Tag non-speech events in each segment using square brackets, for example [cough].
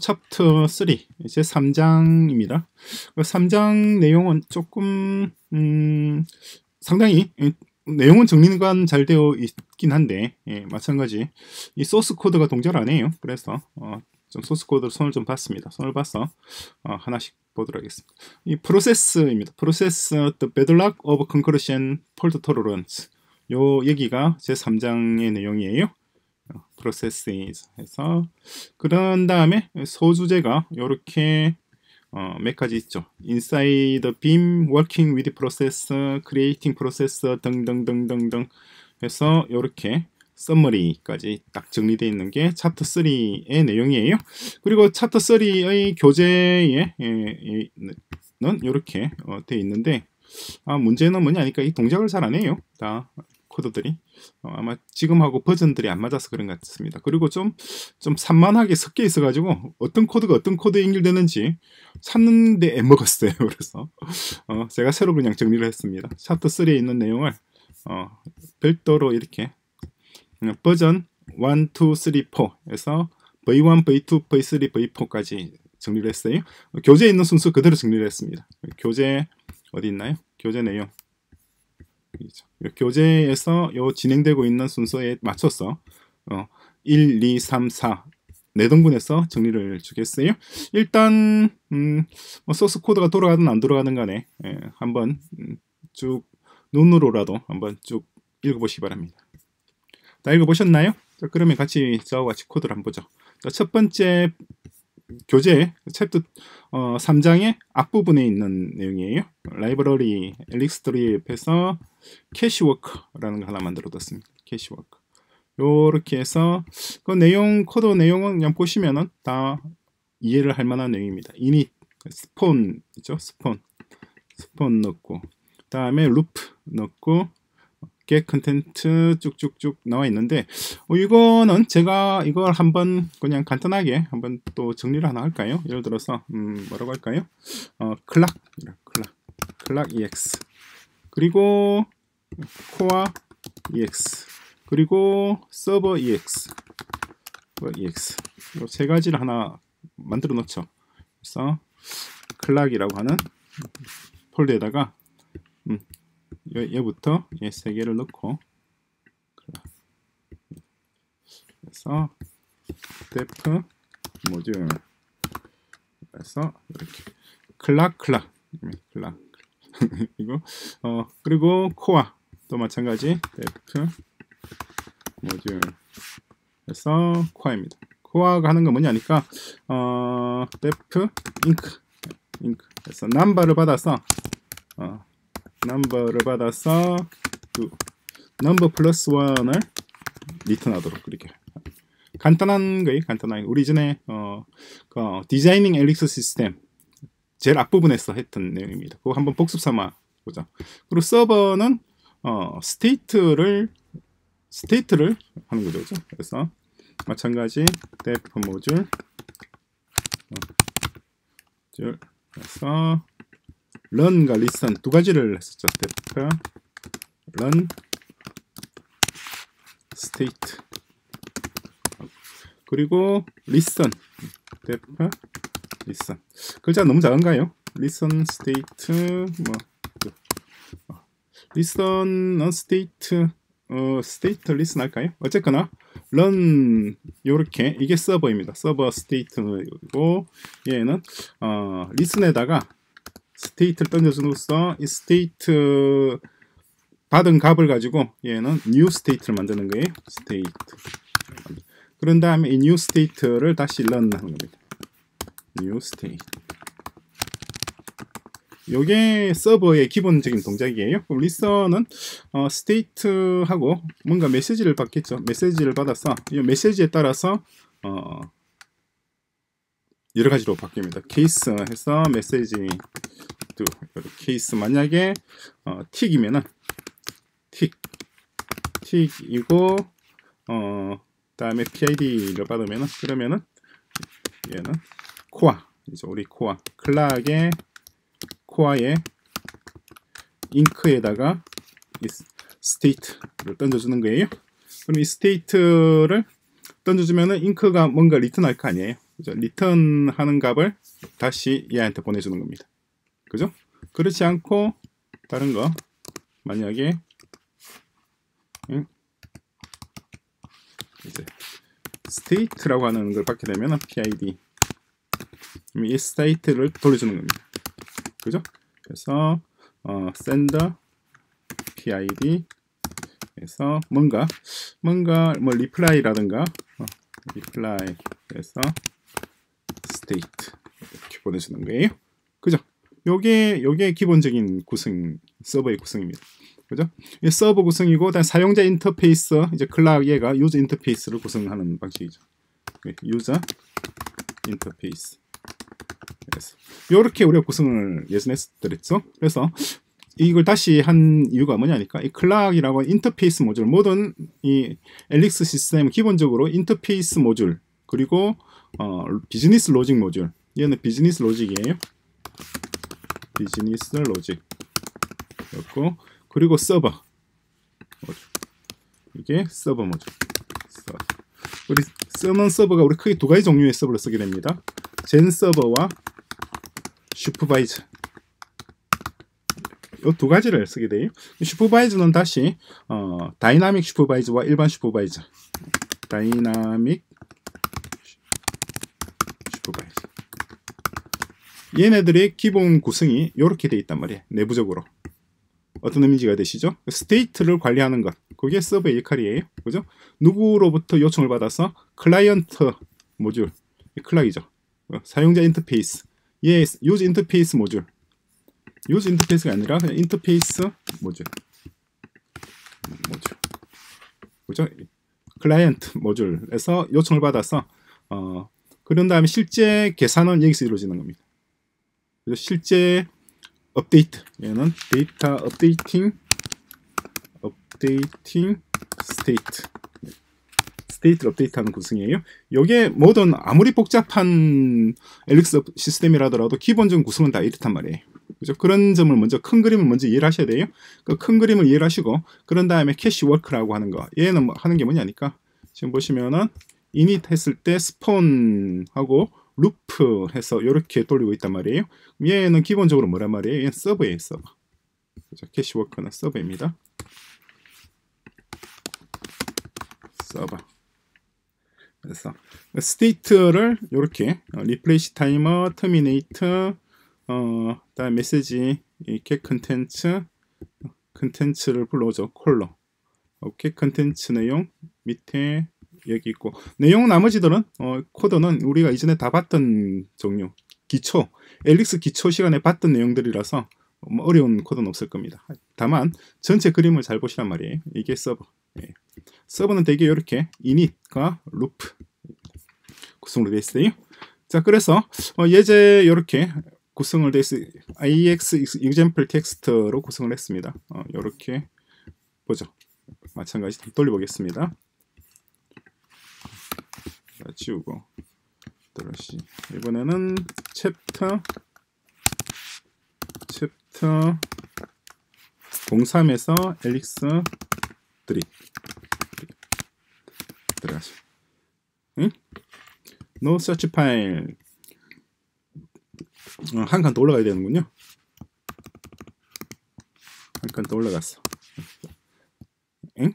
챕터 3 이제 3장입니다. 3장 내용은 조금 음, 상당히 내용은 정리가 잘 되어 있긴 한데 예, 마찬가지 이 소스 코드가 동작을 안 해요. 그래서 어, 좀 소스 코드 손을 좀 봤습니다. 손을 봐서 어, 하나씩 보도록 하겠습니다. 이 프로세스입니다. 프로세스 the bedrock of concurrency and fault tolerance 요 얘기가 제 3장의 내용이에요. 프로세스 해서 그런 다음에 소주제가 이렇게 어, 몇 가지 있죠. inside beam, working with process, creating process 등등등등등 해서 이렇게 서머리까지 딱 정리되어 있는 게 차트 3의 내용이에요. 그리고 차트 3의 교재에는 이렇게 어, 되어 있는데 아, 문제는 뭐냐니까 이 동작을 잘 안 해요. 다 코드들이 어, 아마 지금하고 버전들이 안 맞아서 그런 것 같습니다. 그리고 좀, 좀 산만하게 섞여 있어가지고 어떤 코드가 어떤 코드에 연결되는지 찾는데 애먹었어요. [laughs] 그래서 어, 제가 새로 그냥 정리를 했습니다. 챕터 3에 있는 내용을 어, 별도로 이렇게 버전 1, 2, 3, 4에서 V1, V2, V3, V4까지 정리를 했어요. 교재에 있는 순서 그대로 정리를 했습니다. 교재 어디 있나요? 교재 내용 교재에서 요 진행되고 있는 순서에 맞춰서 어, 1, 2, 3, 4 내등분해서 정리를 주겠어요. 일단 음, 뭐 소스 코드가 돌아가든 안 돌아가든 간에 예, 한번 음, 쭉 눈으로라도 한번 쭉 읽어보시기 바랍니다. 다 읽어보셨나요? 자, 그러면 같이 저와 같이 코드를 한번 보죠. 자, 첫 번째 교재 챕터 어, 3장의 앞부분에 있는 내용이에요. 라이브러리 엘릭스트립에서 CashWorker라는 거 하나 만들어 뒀습니다. CashWorker. 요렇게 해서 그 내용 코드 내용은 그냥 보시면은 다 이해를 할 만한 내용입니다. init spawn 있죠? spawn spawn 넣고 다음에 loop 넣고 get content 쭉쭉쭉 나와 있는데 어, 이거는 제가 이걸 한번 그냥 간단하게 한번 또 정리를 하나 할까요? 예를 들어서 음, 뭐라고 할까요? 어, 클락 클락 클락 ex 그리고 코어 ex 그리고 서버 ex ex 세 가지를 하나 만들어 놓죠. 그래서 클락이라고 하는 폴더에다가 음, 얘부터 얘 세 개를 넣고. 그래서 def 모듈 그래서 이렇게 클락 클락. 클락 이거 [laughs] 어 그리고 코어 또 마찬가지. def 모듈 그래서 코어입니다. 코어가 하는 건 뭐냐니까 어 def ink. inc. 그래서 number를 받아서 어 number를 받아서 그 number plus one을 return하도록 그렇게. 간단한 거예요 간단한 우리 전에 어, 그 Designing Elixir Systems 제일 앞부분에서 했던 내용입니다. 그거 한번 복습 삼아 보자. 그리고 서버는 어, state를 state를 하는 거죠? 그래서 마찬가지 def 모듈 어, 그래서 run과 listen 두 가지를 했었죠. def run state 그리고 listen def listen 글자 너무 작은가요? listen state 뭐 listen on state 어, state listen 할까요? 어쨌거나 run 요렇게 이게 서버입니다. 서버 state고 얘는 어, listen에다가 state를 던져줌으로써 이 state 받은 값을 가지고 얘는 new state를 만드는 거예요. state. 그런 다음에 이 new state를 다시 run 하는 겁니다. new state. 요게 서버의 기본적인 동작이에요. listen은 어, state하고 뭔가 메시지를 받겠죠. 메시지를 받아서 이 메시지에 따라서 어, 여러 가지로 바뀝니다. 케이스 해서 메시지 또 케이스 만약에 어, tick이면은 tick tick이고 어 다음에 PID를 받으면은 그러면은 얘는 core 이제 우리 core clock의 코어의 inc에다가 이 state를 던져주는 거예요. 그럼 이 state를 던져주면은 inc가 뭔가 리턴할 거 아니에요. 그죠? 리턴 하는 값을 다시 얘한테 보내주는 겁니다. 그죠? 그렇지 않고 다른 거 만약에 응? 이제 state라고 하는 걸 받게 되면 PID 이 state를 돌려주는 겁니다. 그죠? 그래서 어, sender PID 에서 뭔가 뭔가 뭐 reply라든가 어, reply 에서 state 이렇게 보내주는 거예요. 그죠? 요게 요게 기본적인 구성 서버의 구성입니다. 그죠? 이 서버 구성이고 다음 사용자 인터페이스 이제 클락 얘가 유저 인터페이스를 구성하는 방식이죠. user 인터페이스. 그래서 이렇게 우리가 구성을 예전에 했었죠. 그래서 이걸 다시 한 이유가 뭐냐니까 이 clock이라고 인터페이스 모듈 모든 이 엘릭스 시스템 기본적으로 인터페이스 모듈 그리고 어, 비즈니스 logic 모듈 얘는 비즈니스 logic이에요. 비즈니스 logic 그렇고 그리고 서버 모듈 이게 서버 모듈 서버. 우리 쓰는 서버가 우리 크게 두 가지 종류의 서버를 쓰게 됩니다. 젠 서버와 슈퍼바이저 이두 가지를 쓰게 돼요. 슈퍼바이저는 다시 어, dynamic supervisor와 일반 supervisor dynamic supervisor 얘네들의 기본 구성이 이렇게 돼 있단 말이에요. 내부적으로 어떤 의미가 되시죠? state를 관리하는 것 그게 서버의 역할이에요. 그죠? 누구로부터 요청을 받아서 클라이언트 모듈 clock이죠. 사용자 인터페이스 얘 user 인터페이스 모듈 user 인터페이스가 아니라 그냥 인터페이스 모듈 모듈 그죠? 클라이언트 모듈에서 요청을 받아서 어, 그런 다음에 실제 계산은 여기서 이루어지는 겁니다. 그래서 실제 업데이트 얘는 데이터 updating updating state state를 업데이트하는 구성이에요. 이게 모든 아무리 복잡한 엘릭스 시스템이라더라도 기본적인 구성은 다 이렇단 말이에요. 그죠? 그런 점을 먼저 큰 그림을 먼저 이해를 하셔야 돼요. 그 큰 그림을 이해를 하시고 그런 다음에 cache worker라고 하는 거 얘는 뭐 하는 게 뭐냐니까 지금 보시면은 init 했을 때 spawn하고 loop 해서 이렇게 돌리고 있단 말이에요. 얘는 기본적으로 뭐란 말이에요? 얘는 서버예요, 서버. 그죠? cache worker는 서버입니다. 서버. 그래서 state를 이렇게 refresh 타이머, terminate, 어, 다음 메시지, 이렇게 컨텐츠, 컨텐츠를 불러오죠. 콜러. 오케이, 컨텐츠 내용 밑에 여기 있고 내용 나머지들은 어, 코드는 우리가 이전에 다 봤던 종류 기초 엘릭스 기초 시간에 봤던 내용들이라서 뭐 어려운 코드는 없을 겁니다. 다만 전체 그림을 잘 보시란 말이에요. 이게 서버. 예. 서버는 대개 이렇게 init과 loop 구성으로 되어 있어요. 자 그래서 어, 예제 이렇게 구성을 되어 있어 iex example 텍스트로 구성을 했습니다. 어, 이렇게 보죠. 마찬가지 돌려보겠습니다. 자, 지우고 다시 이번에는 chapter chapter 03에서 Elixir Drip 들어가죠. 응? Search file 어, 한칸 더 올라가야 되는군요. 한 칸 더 올라갔어. 응?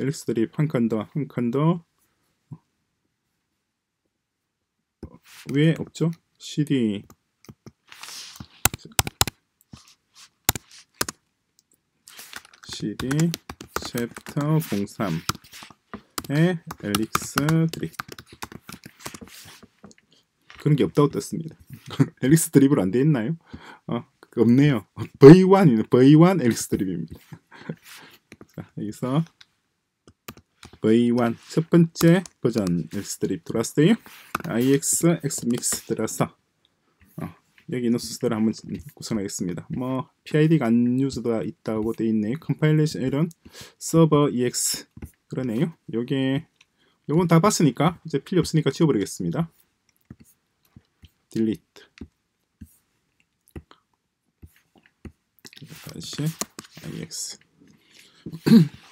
엘릭스 드립 한칸 더, 한 칸 더. 왜 없죠? cd cd 챕터 03의 엘릭스 드립 그런 게 없다고 떴습니다. [laughs] 엘릭스 드립으로 안 돼 있나요? 어, 없네요. [laughs] V1, V1 엘릭스 드립입니다. [laughs] 자, 여기서 V1 첫 번째 버전 엘릭스 드립 들어왔어요. IX X믹스 들어서 어, 여기 순서대로 한번 구성하겠습니다. 뭐 PID가 안 유저가 있다고 돼 있네요. 컴파일레이션 이런 서버 EX 그러네요. 요게 요건 다 봤으니까 이제 필요 없으니까 지워버리겠습니다. delete 다시 ix 자 [clears throat]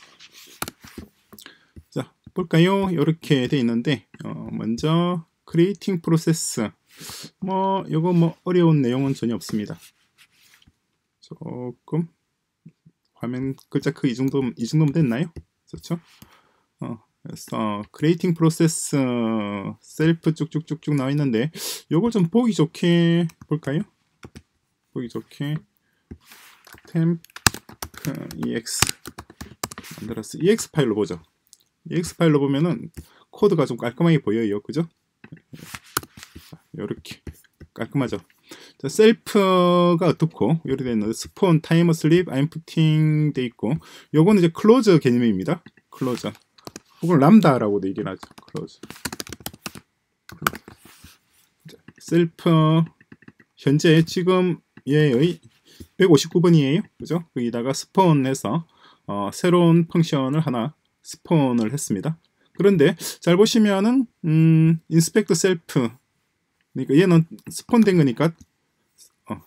볼까요? 이렇게 돼 있는데 어, 먼저 creating process 뭐 이거 뭐 어려운 내용은 전혀 없습니다. 조금 화면 글자 크기 이 정도 이 정도면 됐나요? 그렇죠? 어, 그래서 creating process self 쭉쭉쭉쭉 나와 있는데 이걸 좀 보기 좋게 볼까요? 보기 좋게 temp ex 만들었어 ex 파일로 보죠. Ex 파일로 보면은 코드가 좀 깔끔하게 보여요, 그죠? 이렇게 깔끔하죠. 자, self가 어떻고 이렇게 되어 있는데 spawn, 타이머 sleep, 아임프팅 돼 있고 요거는 이제 closure 개념입니다. closure 혹은 lambda라고도 얘기를 하죠. closure self 현재 지금 얘의 159번이에요. 그죠? 여기다가 spawn해서 어, 새로운 function을 하나 spawn을 했습니다. 그런데 잘 보시면은 음, inspect self 그러니까 얘는 spawn된 거니까 어,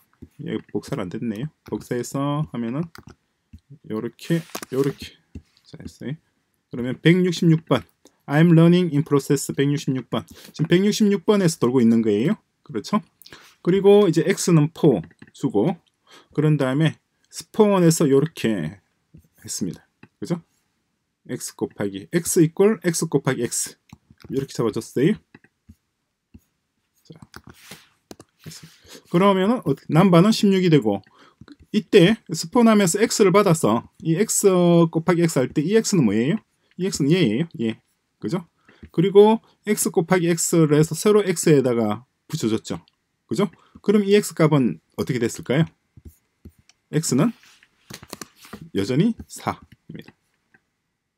얘 복사를 안 됐네요. 복사해서 하면은 요렇게 요렇게 자 했어요. 그러면 166번 I'm learning in process 166번 지금 166번에서 돌고 있는 거예요. 그렇죠? 그리고 이제 x는 4 주고 그런 다음에 스폰에서 이렇게 했습니다. 그죠? X 곱하기 x 이꼴 x 곱하기 x 이렇게 잡아줬어요. 자, 그러면은 남바는 16이 되고 이때 스폰하면서 x를 받아서 이 x 곱하기 x 할 때 이 x는 뭐예요? 이 x는 얘예요. 얘. 그죠? 그리고 x 곱하기 x를 해서 새로 x에다가 붙여줬죠. 그죠? 그럼 이 x 값은 어떻게 됐을까요? x는 여전히 4입니다.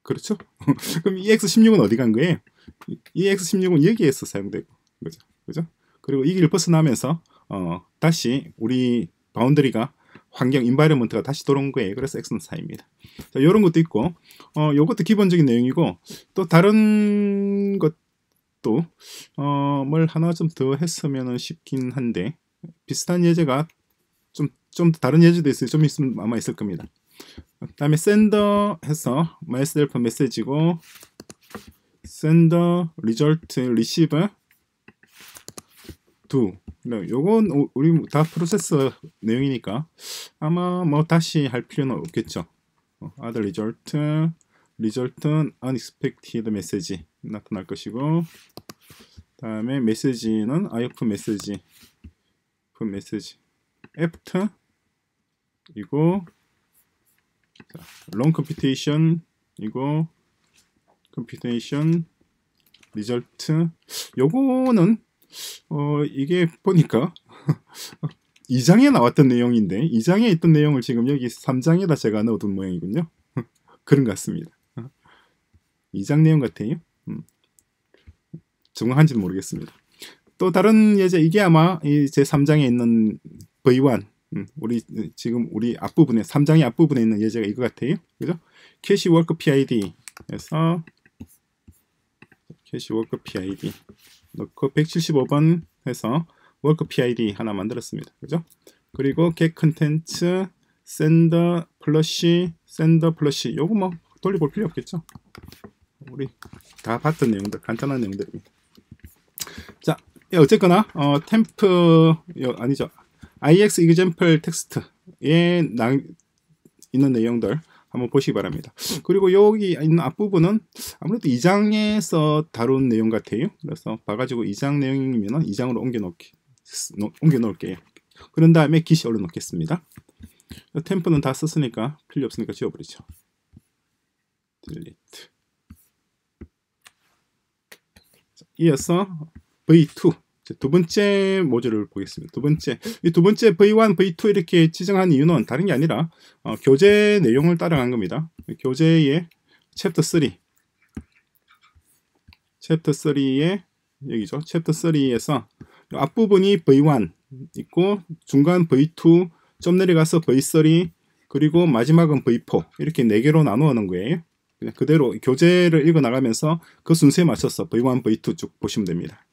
그렇죠? [laughs] 그럼 이 x16은 어디 간 거예요? 이 x16은 여기에서 사용되고 그죠? 그죠? 그리고 이길 벗어나면서 어, 다시 우리 바운더리가 환경 인바이러먼트가 다시 돌아온 거예요. 그래서 x는 4입니다. 자, 이런 것도 있고 어, 이것도 기본적인 내용이고 또 다른 것도 어, 뭘 하나 좀 더 했으면 쉽긴 한데 비슷한 예제가 좀 좀 다른 예제도 있어요. 좀 있으면 아마 있을 겁니다. 그다음에 sender 해서 myself 메시지고 sender result receive do 요건 우리 다 프로세서 내용이니까 아마 뭐 다시 할 필요는 없겠죠. other result result은 unexpected message 나타날 것이고 다음에 메시지는 IF 메시지 그 메시지 이거 자, long computation 이거 computation result 요거는 어 이게 보니까 [laughs] 2장에 나왔던 내용인데 2장에 있던 내용을 지금 여기 3장에다 제가 넣어둔 모양이군요. [laughs] 그런 것 같습니다. 2장 내용 같아요. 음. 정확한지는 모르겠습니다. 또 다른 예제 이게 아마 제 3장에 있는 V1 음, 우리 지금 우리 앞부분에 3장의 앞부분에 있는 예제가 이거 같아요. 그죠? cache worker PID에서 cache worker PID 넣고 175번 해서 워크 PID 하나 만들었습니다. 그죠? 그리고 get 컨텐츠 send flush send flush 요거 뭐 돌려볼 필요 없겠죠? 우리 다 봤던 내용들 간단한 내용들입니다. 자 어쨌거나 어, temp 아니죠 ix example 텍스트에 나, 있는 내용들 한번 보시기 바랍니다. 그리고 여기 있는 앞부분은 아무래도 2장에서 다룬 내용 같아요. 그래서 봐가지고 2장 내용이면 2장으로 옮겨 놓기 옮겨 놓을게요. 그런 다음에 깃에 올려 놓겠습니다. temp는 다 썼으니까 필요 없으니까 지워버리죠. delete. 이어서 V2 두 번째 모듈을 보겠습니다. 두 번째 이 두 번째 V1, V2 이렇게 지정한 이유는 다른 게 아니라 어, 교재 내용을 따라간 겁니다. 교재의 챕터 3 챕터 3의 여기죠. 챕터 3에서 앞부분이 V1 있고 중간 V2 좀 내려가서 V3 그리고 마지막은 V4 이렇게 네 개로 나누어 놓은 거예요. 그냥 그대로 교재를 읽어 나가면서 그 순서에 맞춰서 V1, V2 쭉 보시면 됩니다.